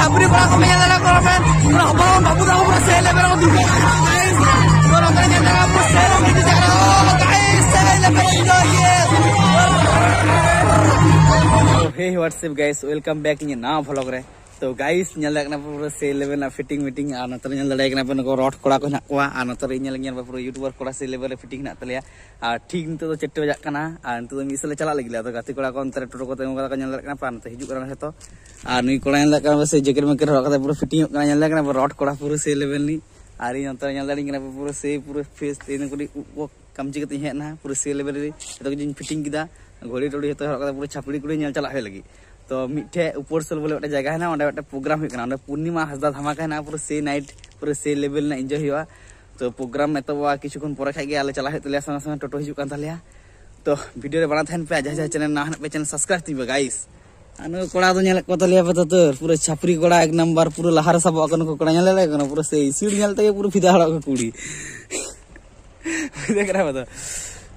Θα μπορεί να κομμάτια δεν έχω να φέρω Να χωπώ να μπούτα όπου να σε έλεπε να δουλειά Μπορώ να φέρω να πω σε έλεπε Μην τέτοια γραμμό Μα καλή σε έλεπε την τόχη Hey what's up guys welcome back in your now vlog re तो guys nail देखना पूरा से level fitting meeting आ नतर nail दड़े कना पे नको रॉड कोड़ा को हना कोआ आ नतर नेल नेल पूरा यूट्यूबर कोड़ा से लेवल फिटिंग ना तलिया आ ठीक नितो तो चट्टे बजाक कना आ नितो तो मिसले चला लगिला तो गाती कोड़ा को अंतर टोटो को तेम को नेल देखना पान तो हिजु कना हेतो आ नुई कोड़ा नेल देखना से जैकेट में कर रखा पूरा फिटिंग कना नेल देखना रॉड कोड़ा पूरा से लेवल नी आ री नतर नेल दड़ी कना पूरा से पूरा फेस तेन कोडी कमची कते हेना पूरा से लेवल रे तो फिटिंग किदा घड़ी टोड़ी हेतो पूरा छापड़ी कुड़ी नेल चला हे लगी तो मिठे ऊपर सल बोले जगह है ना प्रोग्राम होना पूर्णिमा हसदा धमाका है पूरा से नाइट पूरा से लेवल ना एंजॉय हुआ। तो प्रोग्राम एतवा किचुन पर खाई आले चला तलिया संगे संगे टोटो हजू तलिया तो वीडियो बना थे पे जहाँ चैनल ना पे चैनल सब्सक्राइब थी गाइस आनो कोड़ा तो नेल को तलिया पे तो पूरा छापरी कोड़ा एक नंबर पूरा लहार सबको कोड़ा नेले पूरा से नेलते पूरा फिदा हड़ा को कुड़ी। रहा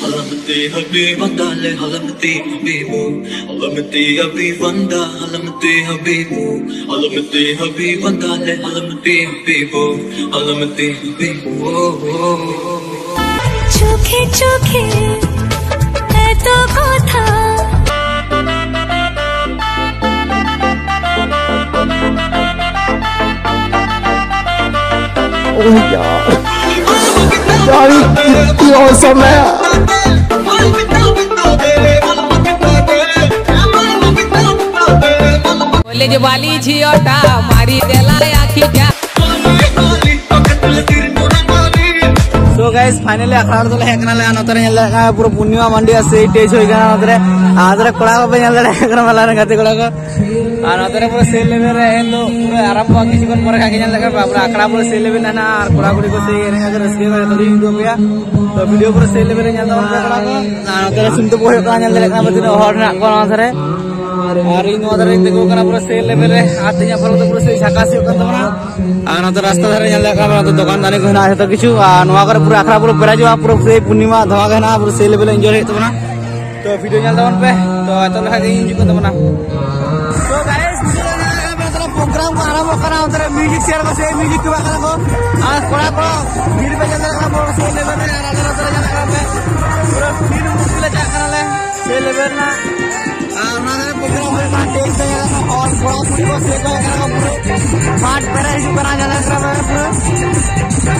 Halamati Habiba Dale Halamati Habibu Halamati Habiban Da Halamati Habibu Halamati Habiban Dale Halamati Habibu Halamati Habibu oh, oh, oh. চোখে চোখে এত Oh yeah. यार कितनी औसम है कॉलेज वाली झियोटा मारी देला आखी क्या? सो गाइस फाइनली अखाड़ तो ले ले नतर नेल का पूरा पूर्णिमा मंडी से टेज होय गना नतर आदरे कोड़ा को नेल ले वाला ने गते कोड़ा को। আর ওদের পুরো সেই লেভেলে হেন্দু পুরো আরম্ভ কিছুক্ষণ পরে খাকি জানলে পুরো আখড়া পুরো সেই লেভেল না আর কোড়াকুড়ি করে সেই রাস্কি করে তোলি ইউটিউব গিয়া তো ভিডিও পুরো সেই লেভেলে জানতে পারবে আর ওদের শুনতে পড়ে কাজ জানলে লেখা বদিন হর না কোন ওদের আর ইন ওদের ইনতে গো কানা পুরো সেই লেভেলে আর তিন ফল তো পুরো সেই সাকাসি করে তোমরা আর ওদের রাস্তা ধারে জানলে কানা ওদের দোকানদারি কই না এত কিছু আর নোয়া করে পুরো আখড়া পুরো বেড়া যাওয়া পুরো সেই পূর্ণিমা ধোয়া গেনা পুরো সেই লেভেলে এনজয় হই তোমরা তো ভিডিও জানতে পারবে তো এত লেখা ইনজয় করতে তোমরা प्रोग्राम को आरंभ करा उधर म्यूजिक शेयर को से म्यूजिक के बारे को आज कोड़ा को भीड़ पे चल पूरा पर है बना जा रहा है पूरा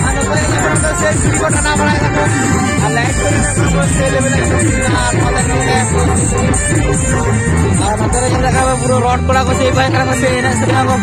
ano pa yung mga kasi hindi ko na naman ang ano alay ko yung mga kasi level ng susunod na mata ko na ah mata rin yung nakaba puro road ko lang kasi iba yung kasi na sa mga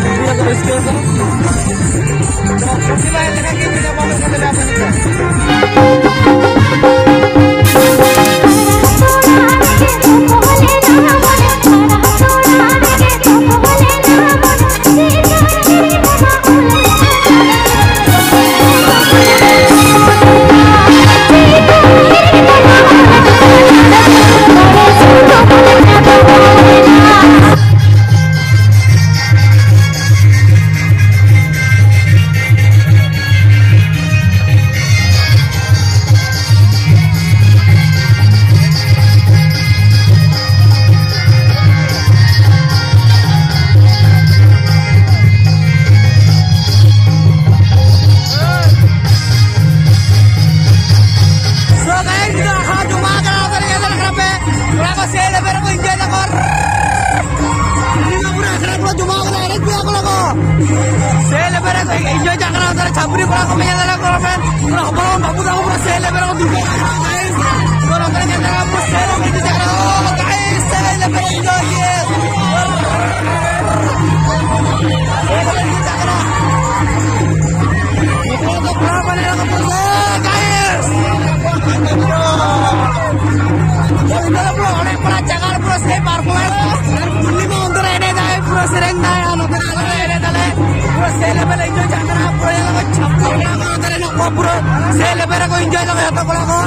abrir con la compañía de la Colomén, con la Colomén, para puta, para hacer el verón, digo, con la compañía de la Colomén, con la compañía de la Colomén, con la Saya lepas itu jangan apa पूरे sale पे रखो enjoy करो, यहाँ पर को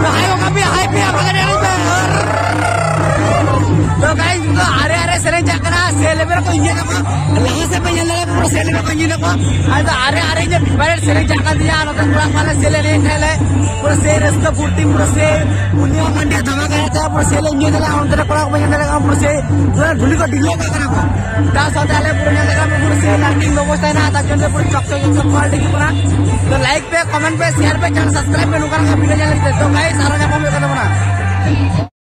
तो हाय होगा भी हाय पे आप अगर यानी पे तो गाइस तो अरे अरे सेल चेक करा सेल पे रखो ये का लहा से पे ये लगा सेल पे पंजी ने को आज तो अरे अरे ये फेवरेट सेल चेक कर दिया, और तुम पूरा सेल ले ले ले पूरे सेल रास्ता पूर्ति पूरे सेल पुनिया मंडी धमा गया था, पूरे सेल ये लगा अंदर पड़ा को ये लगा, पूरे सेल धुली को डिलो करा को ता साथ आले पूरे quality ki pura. तो लाइक पे कमेंट पे शेयर पे चैनल सब्सक्राइब पे नुकर वीडियो चैनल तो गाइस सारा जगह में करना